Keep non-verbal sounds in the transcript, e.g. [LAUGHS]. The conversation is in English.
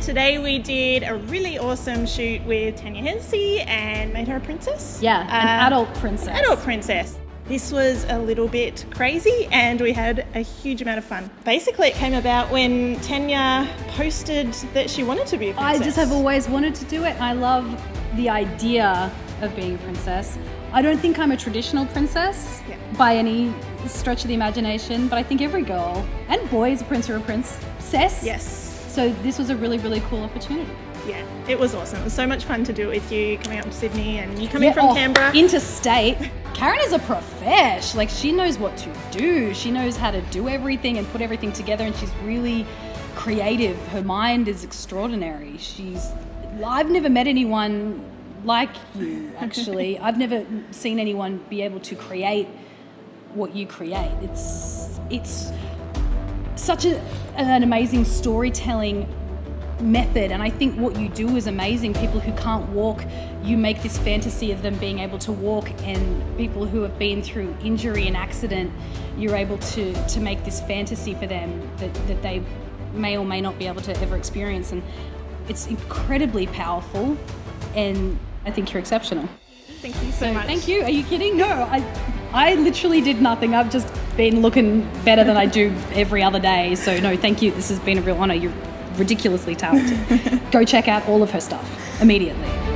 Today we did a really awesome shoot with Tanya Hennessy and made her a princess. Yeah, an Uh, adult princess. Adult princess. This was a little bit crazy and we had a huge amount of fun. Basically, it came about when Tanya posted that she wanted to be a princess. I just have always wanted to do it. I love the idea of being a princess. I don't think I'm a traditional princess Yeah. by any stretch of the imagination, but I think every girl and boy is a prince or a princess. Yes. So this was a really, really cool opportunity. Yeah, it was awesome. It was so much fun to do it with you coming up to Sydney and you coming Yeah, from oh, Canberra. Interstate. Karen is a profesh. Like she knows what to do. She knows how to do everything and put everything together and she's really creative. Her mind is extraordinary. She's I've never met anyone like you actually. [LAUGHS] I've never seen anyone be able to create what you create. It's it's such a, an amazing storytelling method and i think what you do is amazing. People who can't walk you make this fantasy of them being able to walk and people who have been through injury and accident you're able to to make this fantasy for them that, that they may or may not be able to ever experience. And it's incredibly powerful and i think you're exceptional. Thank you so, so much. thank you. Are you kidding? No i i literally did nothing. I've just been looking better than i do every other day. So no thank you. This has been a real honor. You're ridiculously talented. [LAUGHS] Go check out all of her stuff immediately